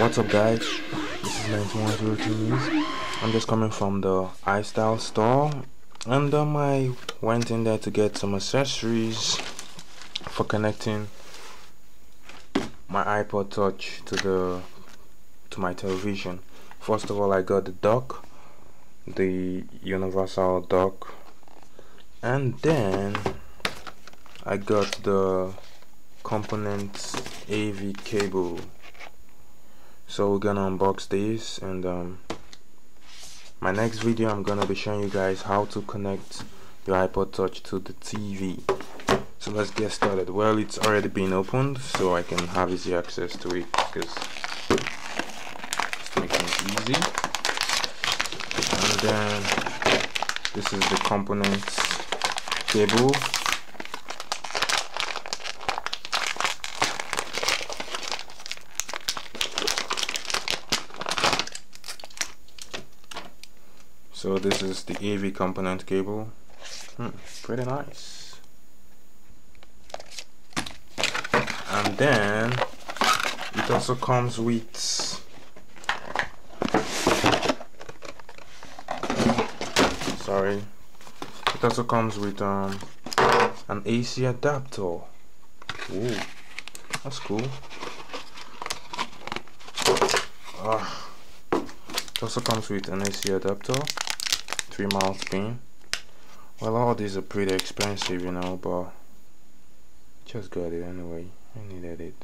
What's up guys? This is 9102 News. I'm just coming from the iStyle store and um, I went in there to get some accessories for connecting my iPod touch to the to my television. First of all I got the dock, the universal dock and then I got the component AV cable so we're gonna unbox this and um, my next video I'm gonna be showing you guys how to connect your iPod touch to the TV so let's get started. Well it's already been opened so I can have easy access to it because it easy. And then this is the components cable so this is the AV component cable. Hmm, pretty nice. And then it also comes with sorry it also comes with um, an AC adapter. Ooh, that's cool. Ah, it also comes with an AC adapter three mouth pin well all these are pretty expensive you know but just got it anyway. I needed it.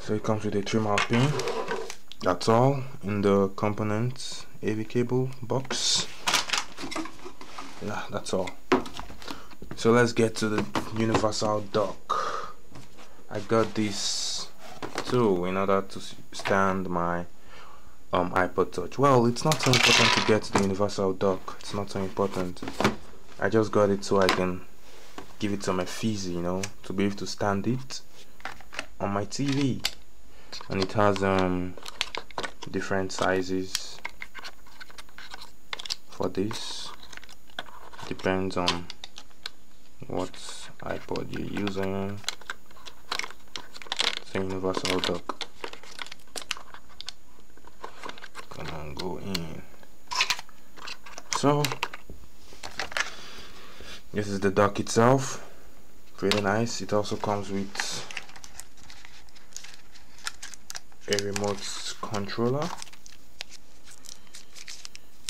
So it comes with a three mouth pin. That's all in the components. AV cable box. Yeah that's all. So let's get to the universal dock. I got this too in order to stand my um, iPod touch well it's not so important to get the universal dock it's not so important. I just got it so I can give it some effigy you know to be able to stand it on my TV and it has um different sizes for this. Depends on what iPod you're using it's a universal dock come on go in. So this is the dock itself. Pretty nice. It also comes with a remote controller.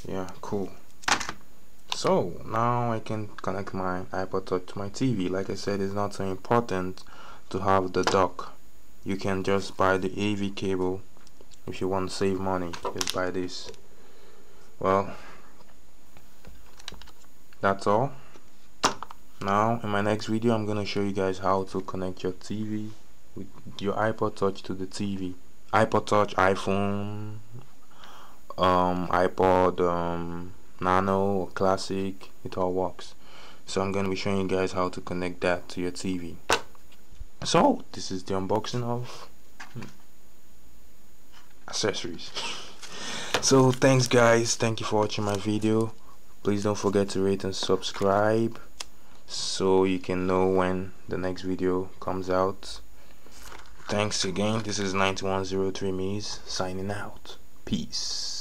Yeah cool. So now I can connect my iPod touch to my TV like I said it's not so important to have the dock you can just buy the AV cable if you want to save money just buy this. Well that's all. Now in my next video I'm gonna show you guys how to connect your TV with your iPod touch to the TV iPod touch iPhone um, iPod um, Nano or Classic it all works. So I'm gonna be showing you guys how to connect that to your TV so this is the unboxing of hmm, accessories. So thanks guys. Thank you for watching my video. Please don't forget to rate and subscribe so you can know when the next video comes out. Thanks again. This is 9103 Miz signing out. Peace